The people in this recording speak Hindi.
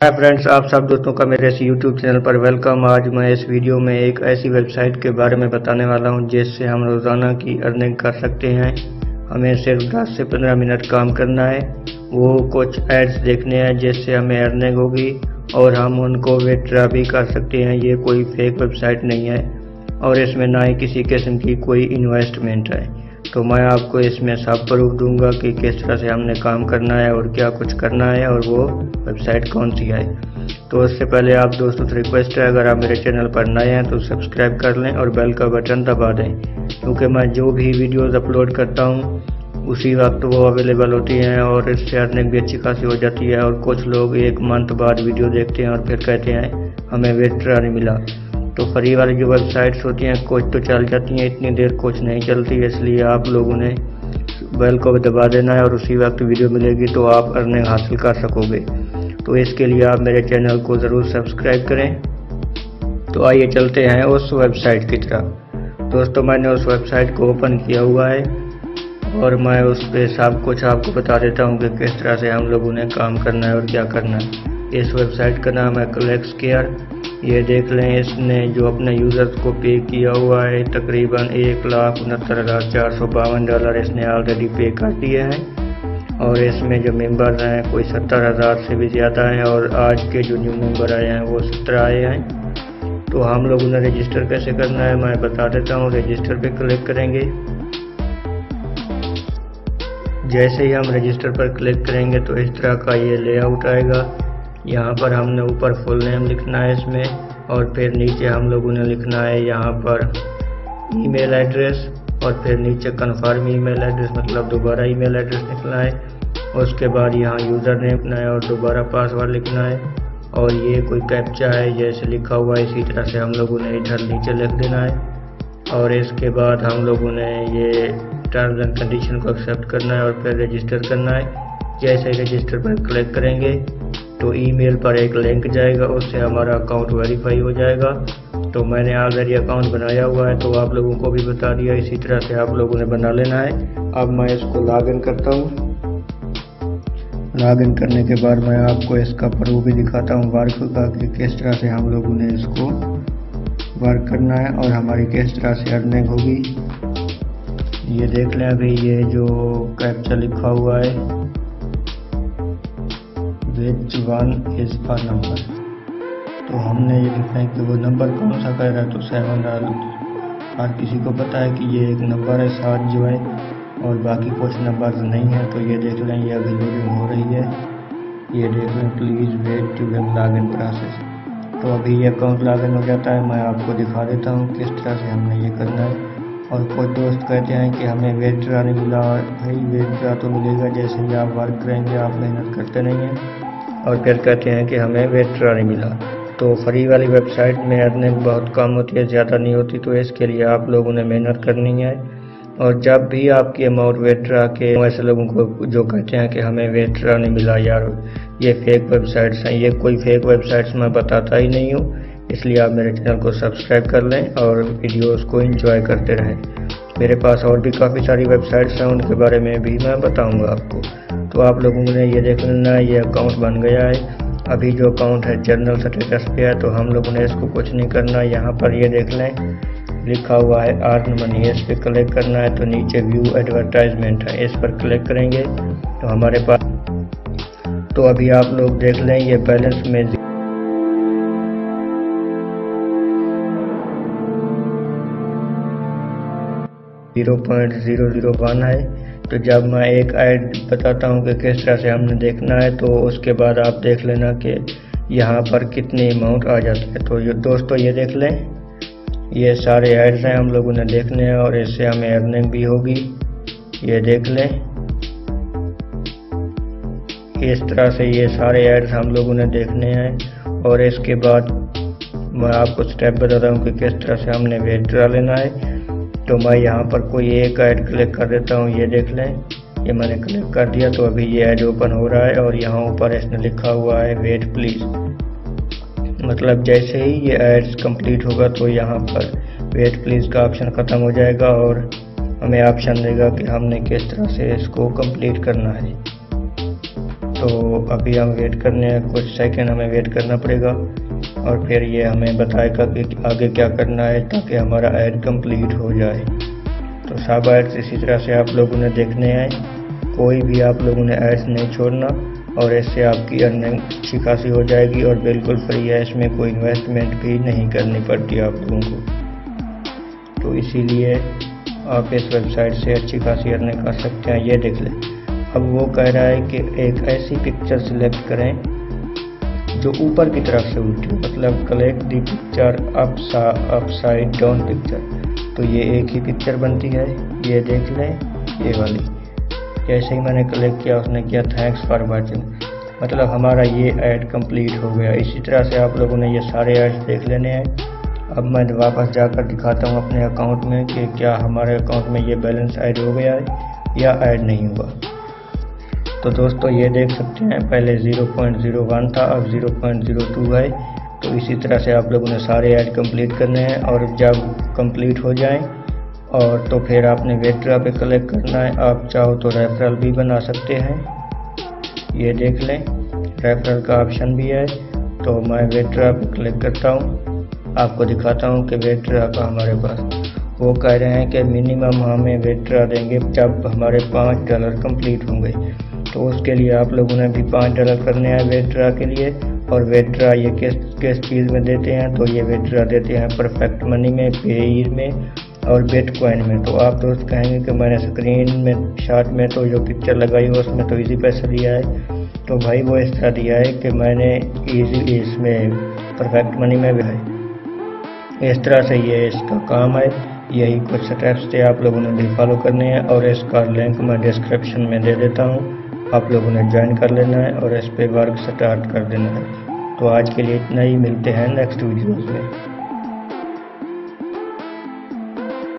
हाय फ्रेंड्स आप सब दोस्तों का मेरे इस यूट्यूब चैनल पर वेलकम आज मैं इस वीडियो में एक ऐसी वेबसाइट के बारे में बताने वाला हूँ, जिससे हम रोज़ाना की अर्निंग कर सकते हैं। हमें सिर्फ़ 10 से 15 मिनट काम करना है। वो कुछ एड्स देखने हैं, जिससे हमें अर्निंग होगी और हम उनको विड्रा भी कर सकते हैं। ये कोई फेक वेबसाइट नहीं है और इसमें ना ही किसी किस्म की कोई इन्वेस्टमेंट है। तो मैं आपको इसमें सब प्रूफ दूँगा कि किस तरह से हमने काम करना है और क्या कुछ करना है और वो वेबसाइट कौन सी है। तो उससे पहले आप दोस्तों से रिक्वेस्ट है, अगर आप मेरे चैनल पर नए हैं तो सब्सक्राइब कर लें और बेल का बटन दबा दें, क्योंकि मैं जो भी वीडियोस अपलोड करता हूँ, उसी वक्त वो अवेलेबल होती हैं और इससे अर्निंग भी अच्छी खासी हो जाती है और कुछ लोग एक मंथ बाद वीडियो देखते हैं और फिर कहते हैं, हमें विड्रा नहीं मिला। तो फ्री वाली जो वेबसाइट्स होती हैं, कुछ तो चल जाती हैं, इतनी देर कुछ नहीं चलती, इसलिए आप लोगों ने बेल को दबा देना है और उसी वक्त वीडियो मिलेगी तो आप अर्निंग हासिल कर सकोगे। तो इसके लिए आप मेरे चैनल को ज़रूर सब्सक्राइब करें। तो आइए चलते हैं उस वेबसाइट की तरफ़। दोस्तों, मैंने उस वेबसाइट को ओपन किया हुआ है और मैं उस पर सब कुछ आपको बता देता हूँ कि किस तरह से हम लोगों ने काम करना है और क्या करना है। इस वेबसाइट का नाम है कलेक्स केयर ये देख लें, इसने जो अपने यूज़र्स को पे किया हुआ है, तकरीबन एक लाख उनहत्तर हज़ार चार सौ बावन डॉलर इसने ऑलरेडी पे कर दिए हैं। और इसमें जो मेंबर्स हैं, कोई सत्तर हज़ार से भी ज़्यादा हैं, और आज के जो न्यू मेंबर आए हैं, वो सत्रह आए हैं। तो हम लोग उन्हें रजिस्टर कैसे करना है, मैं बता देता हूँ। रजिस्टर पे क्लिक करेंगे। जैसे ही हम रजिस्टर पर क्लिक करेंगे तो इस तरह का ये लेआउट आएगा। यहाँ पर हमने ऊपर फुल नेम लिखना है इसमें और फिर नीचे हम लोगों ने लिखना है यहाँ पर ईमेल एड्रेस और फिर नीचे कन्फर्म ईमेल एड्रेस मतलब दोबारा ईमेल एड्रेस लिखना है। उसके बाद यहाँ यूज़र नेम लिखना है और दोबारा पासवर्ड लिखना है। और ये कोई कैप्चा है जैसे लिखा हुआ है, इसी तरह से हम लोगों ने इधर नीचे लिख देना है। और इसके बाद हम लोगों ने ये टर्म्स एंड कंडीशन को एक्सेप्ट करना है और फिर रजिस्टर करना है। जैसे रजिस्टर पर क्लिक करेंगे तो ईमेल पर एक लिंक जाएगा, उससे हमारा अकाउंट वेरीफाई हो जाएगा। तो मैंने ऑलरेडी अकाउंट बनाया हुआ है तो आप लोगों को भी बता दिया, इसी तरह से आप लोगों ने बना लेना है। अब मैं इसको लॉगिन करता हूँ। लॉगिन करने के बाद मैं आपको इसका प्रूफ भी दिखाता हूँ वर्क का कि किस तरह से हम लोगों ने इसको वर्क करना है और हमारी किस तरह से अर्निंग होगी। ये देख लें अभी ये जो कैप्चा लिखा हुआ है which one is a number तो हमने ये लिखा है कि वो नंबर कौन सा कह रहा है तो सेवन डाल हर किसी को पता है कि ये एक नंबर है, सात जो है, और बाकी कुछ नंबर नहीं है तो ये देख लें, ये अभी लोडिंग हो रही है, ये देख लें please wait to log in process तो अभी ये अकाउंट लॉगिन हो जाता है, मैं आपको दिखा देता हूँ किस तरह से हमने ये करना है। और कुछ दोस्त कहते हैं कि हमें वेट ड्रा नहीं मिला भाई वेट ड्रा तो मिलेगा, जैसे ही आप वर्क करेंगे, आप मेहनत करते नहीं हैं और फिर कहते हैं कि हमें वेट्रा नहीं मिला। तो फ्री वाली वेबसाइट में अर्निंग बहुत कम होती है, ज़्यादा नहीं होती तो इसके लिए आप लोगों ने मेहनत करनी है। और जब भी आपकी अमाउंट वेटरा के ऐसे लोगों को जो कहते हैं कि हमें वेट्रा नहीं मिला यार, ये फेक वेबसाइट्स हैं, ये कोई फेक वेबसाइट्स मैं बताता ही नहीं हूँ। इसलिए आप मेरे चैनल को सब्सक्राइब कर लें और वीडियोस को एंजॉय करते रहें। मेरे पास और भी काफ़ी सारी वेबसाइट्स हैं, उनके बारे में भी मैं बताऊँगा आपको। तो आप लोगों ने ये देख लेना, ये अकाउंट बन गया है। अभी जो अकाउंट है जर्नल स्टेटस पे है तो हम लोगों ने इसको कुछ नहीं करना। यहाँ पर ये देख लें, लिखा हुआ है आर्न मनी इस पर क्लिक करना है तो नीचे व्यू एडवर्टाइजमेंट है, इस पर क्लिक करेंगे तो हमारे पास तो अभी आप लोग देख लें, ये बैलेंस में zero point zero zero one है। तो जब मैं एक ऐड बताता हूँ कि किस तरह से हमने देखना है तो उसके बाद आप देख लेना कि यहाँ पर कितनी अमाउंट आ जाती है। तो ये दोस्तों, ये देख लें। ये सारे ऐड्स हैं, हम लोगों ने देखने हैं और इससे हमें अर्निंग भी होगी। ये देख लें। इस तरह से ये सारे ऐड्स हम लोगों ने देखने हैं और इसके बाद मैं आपको स्टेप बताता हूँ कि किस तरह से हमने वेट लेना है। तो मैं यहाँ पर कोई एक ऐड क्लिक कर देता हूँ, ये देख लें। ये मैंने क्लिक कर दिया तो अभी ये ऐड ओपन हो रहा है और यहाँ ऊपर इसने लिखा हुआ है, वेट प्लीज़। मतलब जैसे ही ये एड्स कंप्लीट होगा तो यहाँ पर वेट प्लीज़ का ऑप्शन ख़त्म हो जाएगा और हमें ऑप्शन देगा कि हमने किस तरह से इसको कंप्लीट करना है। तो अभी हम वेट करने हैं, कुछ सेकंड हमें वेट करना पड़ेगा। और फिर ये हमें बताएगा कि आगे क्या करना है ताकि हमारा ऐड कंप्लीट हो जाए। तो सब एड्स इसी तरह से आप लोगों ने देखने हैं। कोई भी आप लोगों ने ऐड्स नहीं छोड़ना और इससे आपकी अर्निंग अच्छी खासी हो जाएगी और बिल्कुल फ्री है। इसमें कोई इन्वेस्टमेंट भी नहीं करनी पड़ती आप लोगों को। तो इसीलिए आप इस वेबसाइट से अच्छी खासी अर्निंग कर सकते हैं। ये देख लें। अब वो कह रहा है कि एक ऐसी पिक्चर सिलेक्ट करें जो ऊपर की तरफ़ से उठी मतलब collect the picture up upside down picture तो ये एक ही पिक्चर बनती है, ये देख लें, ये वाली। जैसे ही मैंने कलेक्ट किया, उसने किया थैंक्स फॉर वॉचिंग मतलब हमारा ये ऐड कंप्लीट हो गया। इसी तरह से आप लोगों ने ये सारे ऐड्स देख लेने हैं। अब मैं वापस जाकर दिखाता हूँ अपने अकाउंट में कि क्या हमारे अकाउंट में ये बैलेंस ऐड हो गया है या ऐड नहीं हुआ। तो दोस्तों ये देख सकते हैं, पहले 0.01 था, अब 0.02 है। तो इसी तरह से आप लोगों ने सारे ऐड कंप्लीट करने हैं और जब कंप्लीट हो जाएँ, और तो फिर आपने वेट्रा पे कलेक्ट करना है। आप चाहो तो रेफरल भी बना सकते हैं। ये देख लें रेफरल का ऑप्शन भी है। तो मैं वेट्रा पे क्लिक करता हूँ। आपको दिखाता हूँ कि वेट्रा का हमारे पास वो कह रहे हैं कि मिनिमम हमें वेट्रा देंगे जब हमारे पाँच डॉलर कंप्लीट होंगे। तो उसके लिए आप लोगों ने भी पाँच डॉलर करने हैं वेट्रा के लिए। और वेट्रा ये किस किस चीज़ में देते हैं? तो ये वेट्रा देते हैं परफेक्ट मनी में पे में और बिटकॉइन में। तो आप दोस्त कहेंगे कि मैंने स्क्रीन में शार्ट में तो जो पिक्चर लगाई हो, उसमें तो इजी पैसा दिया है। तो भाई वो इस तरह दिया है कि मैंने इजी इसमें परफेक्ट मनी में भी है। इस तरह से ये इसका काम है। यही कुछ स्टेप्स थे आप लोगों ने भी फॉलो करने हैं और इसका लिंक मैं डिस्क्रिप्शन में दे देता हूँ। आप लोगों ने ज्वाइन कर लेना है और इस पर वर्क स्टार्ट कर देना है। तो आज के लिए इतना ही, मिलते हैं नेक्स्ट वीडियोज़ में।